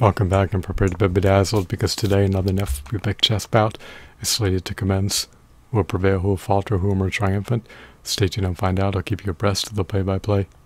Welcome back and prepare to be bedazzled because today another Nephilic chess bout is slated to commence. Who will prevail, who will falter, who will emerge triumphant? Stay tuned and find out. I'll keep you abreast of the play-by-play. -play.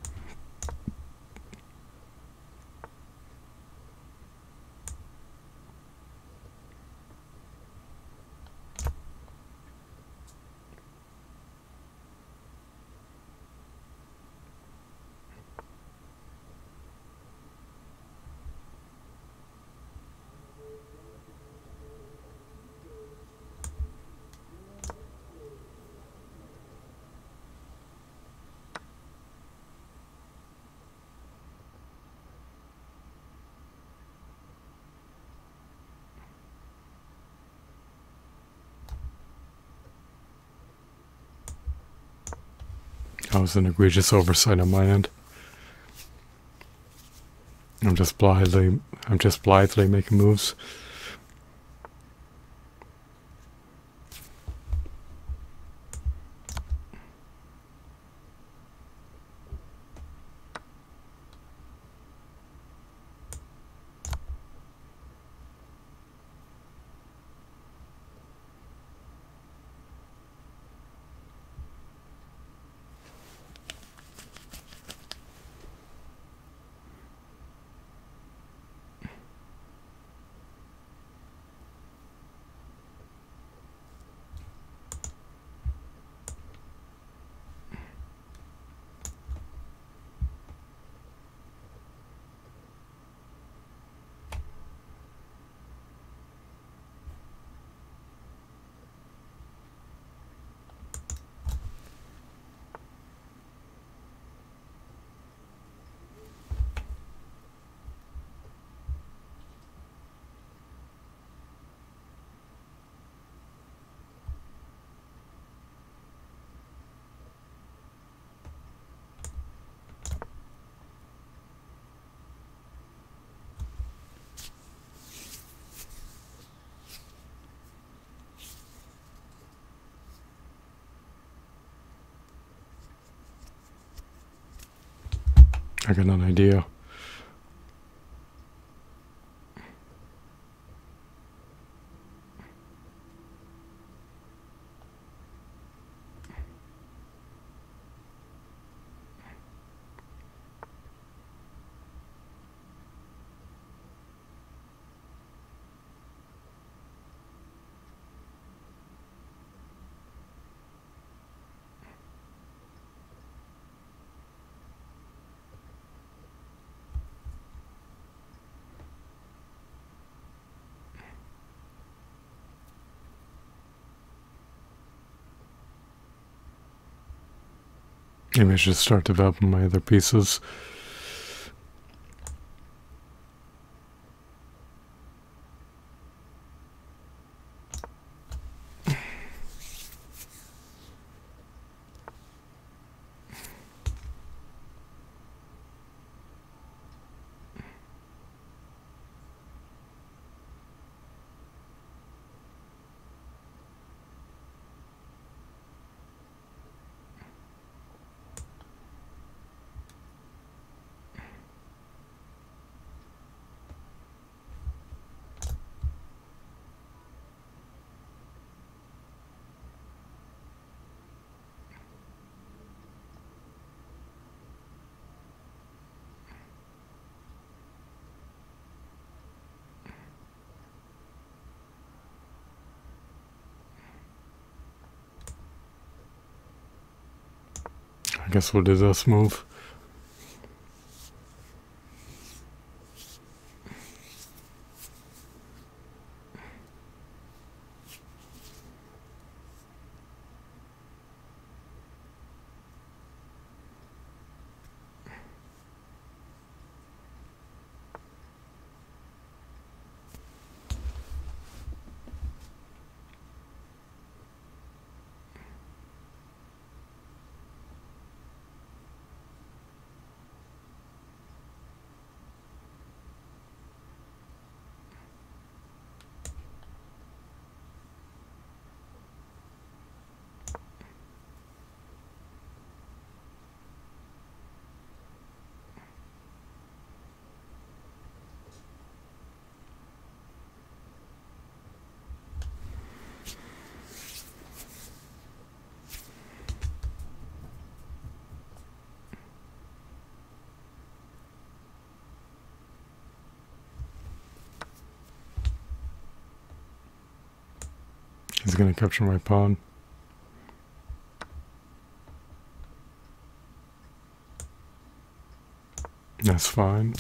That was an egregious oversight on my end. I'm just blithely I'm just blithely making moves. I got an idea. Maybe I should start developing my other pieces. Guess we'll do this move. He's gonna capture my pawn. That's fine.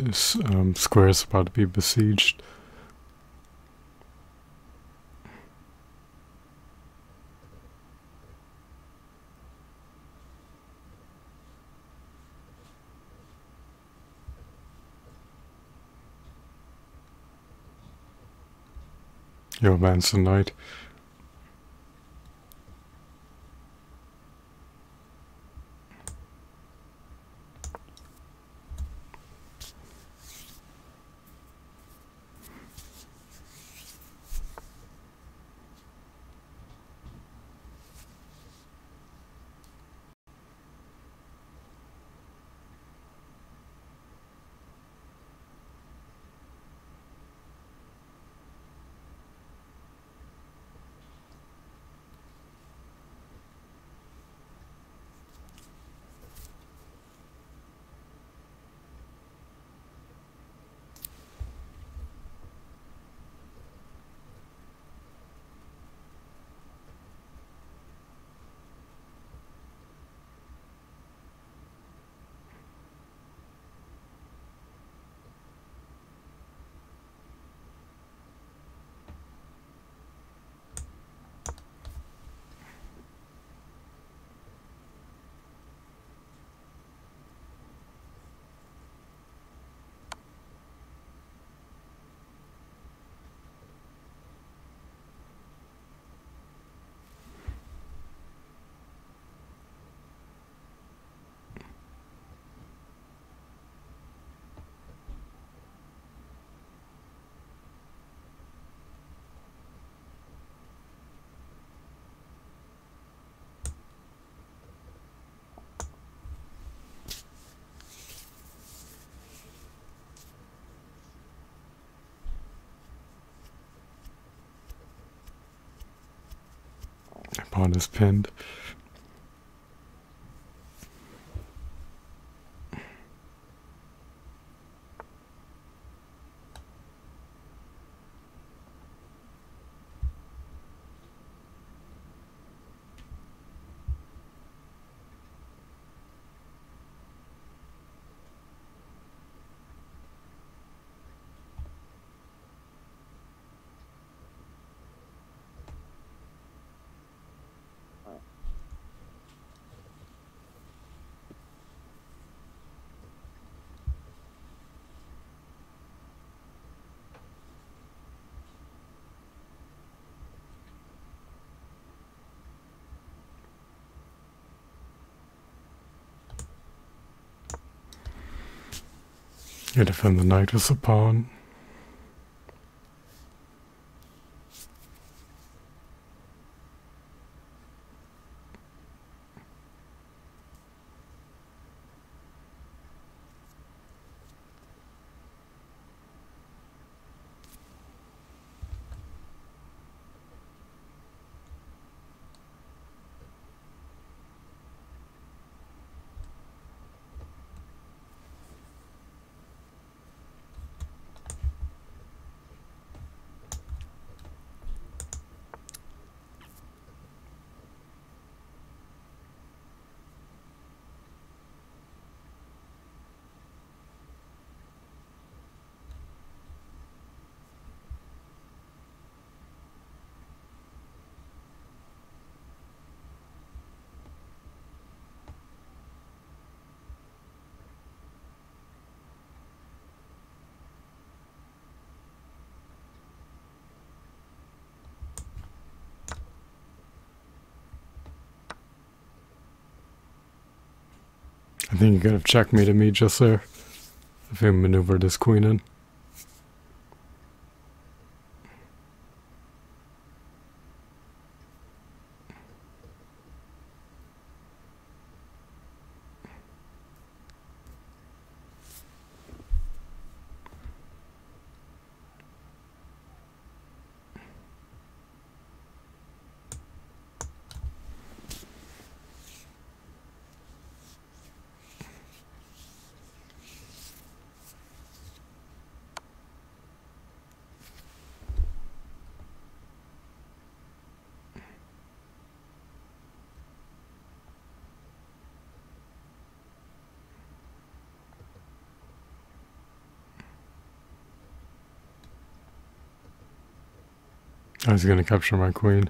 This um, square is about to be besieged. Your man's tonight. Pawn is pinned. You defend the knight I think he could have checkmated me to me just there if he maneuvered his queen in. I was going to capture my queen.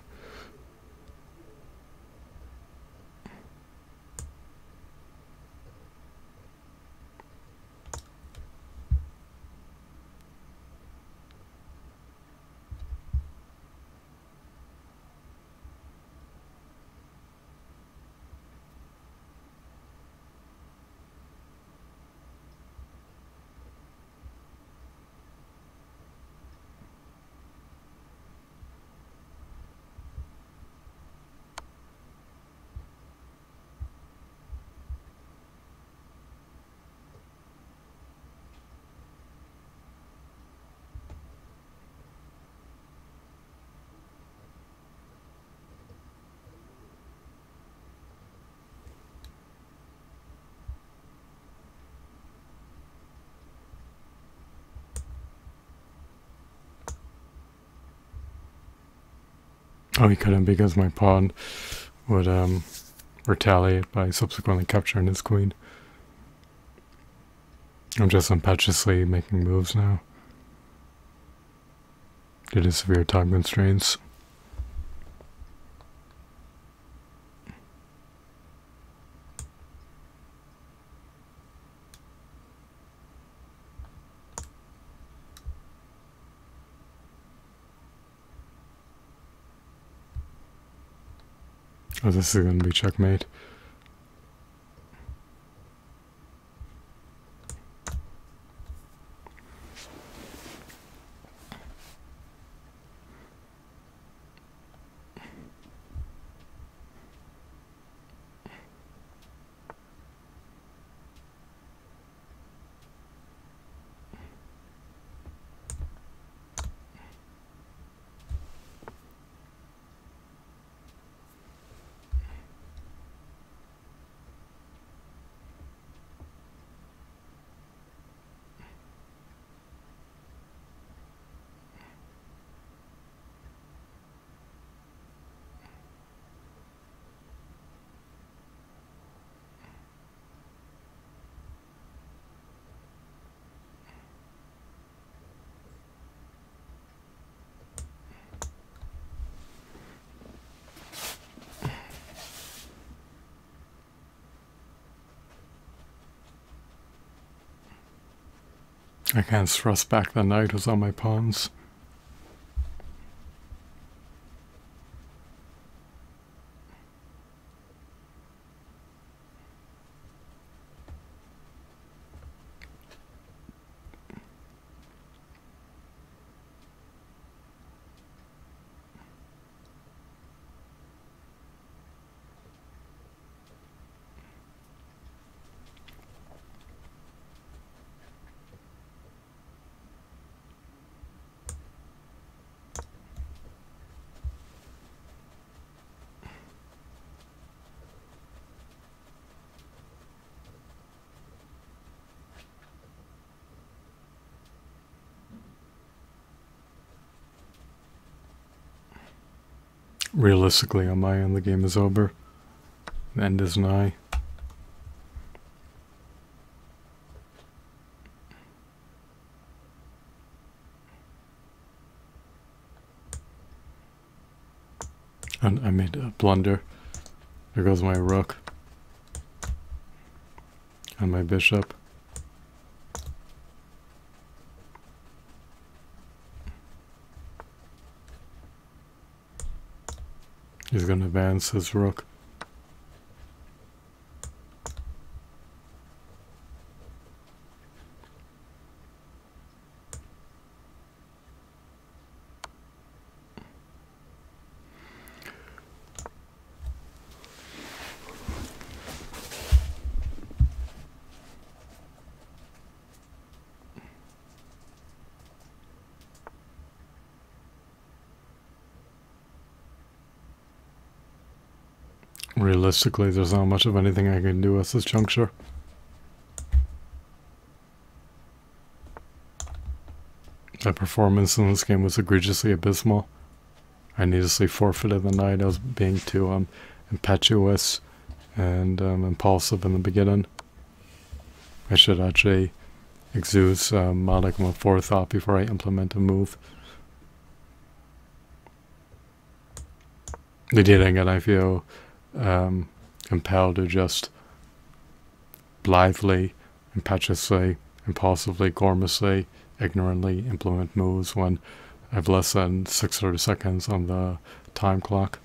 Oh, he couldn't because my pawn would um, retaliate by subsequently capturing his queen. I'm just impetuously making moves now. Due to severe time constraints. Oh, this is going to be checkmate. I can't thrust back the knight who's on my pawns. Realistically, on my end, the game is over. The end is nigh. And I made a blunder. There goes my rook. And my bishop. He's going to advance his rook. Realistically, there's not much of anything I can do at this juncture. My performance in this game was egregiously abysmal. I needlessly forfeited the knight. I was being too um, impetuous and um, impulsive in the beginning. I should actually exude some modicum of forethought before I implement a move. The dating and I feel um, compelled to just blithely, impetuously, impulsively, gormlessly, ignorantly implement moves when I've less than 600 seconds on the time clock.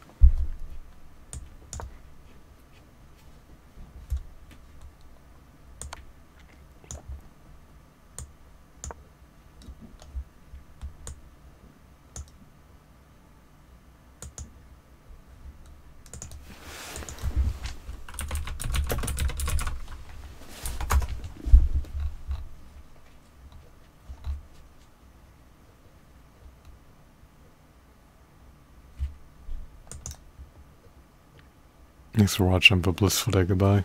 Thanks for watching, but blissful day, goodbye.